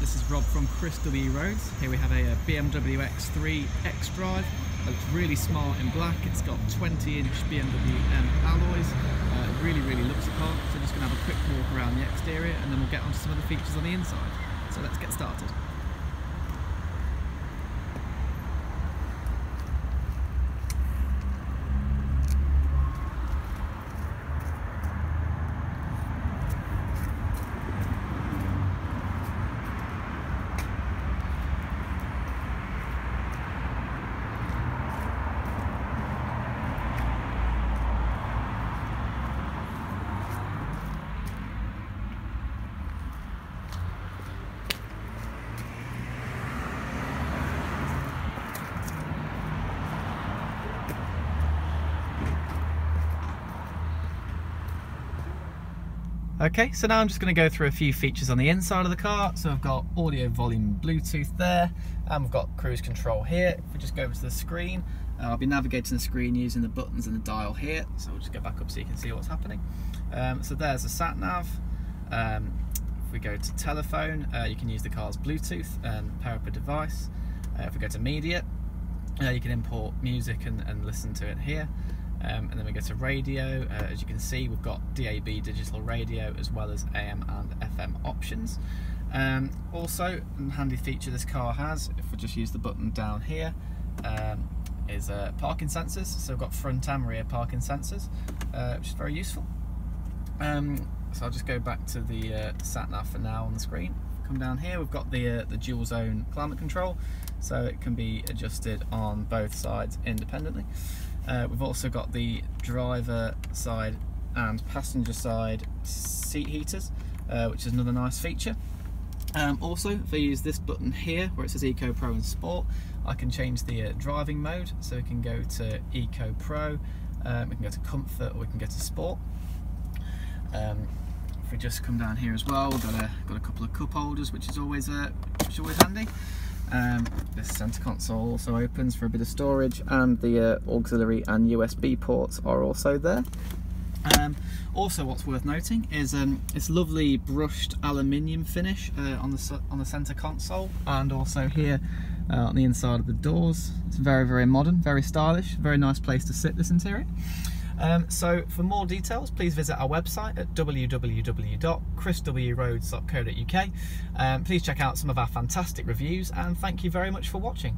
This is Rob from Chris W Roads. Here we have a, BMW X3 xDrive. Looks really smart in black. It's got 20 inch BMW M alloys. Uh, it really, really looks car. So just going to have a quick walk around the exterior and then we'll get onto some of the features on the inside. So let's get started. Okay, so now I'm just going to go through a few features on the inside of the car. So I've got audio volume Bluetooth there, and we've got cruise control here. If we just go over to the screen, uh, I'll be navigating the screen using the buttons and the dial here. So we'll just go back up so you can see what's happening. Um, so there's a sat nav. Um, if we go to telephone, uh, you can use the car's Bluetooth and pair up a device. Uh, if we go to media, uh, you can import music and, and listen to it here. Um, and then we go to radio. Uh, as you can see, we've got DAB digital radio as well as AM and FM options. Um, also, a handy feature this car has, if we just use the button down here, um, is uh, parking sensors. So we've got front and rear parking sensors, uh, which is very useful. Um, so I'll just go back to the uh, sat nav for now on the screen. Come down here, we've got the uh, the dual zone climate control, so it can be adjusted on both sides independently. Uh, we've also got the driver side and passenger side seat heaters, uh, which is another nice feature. Um, also, if I use this button here where it says Eco Pro and Sport, I can change the uh, driving mode. So we can go to Eco Pro, um, we can go to Comfort, or we can go to Sport. Um, if we just come down here as well, we've got a, got a couple of cup holders, which is always uh, which is always handy. Um, this center console also opens for a bit of storage and the uh, auxiliary and USB ports are also there. Um, also what's worth noting is um, this lovely brushed aluminium finish uh, on the on the center console and also here uh, on the inside of the doors. It's very very modern, very stylish, very nice place to sit this interior. Um, so for more details, please visit our website at www.chriswroads.co.uk. Um, please check out some of our fantastic reviews and thank you very much for watching.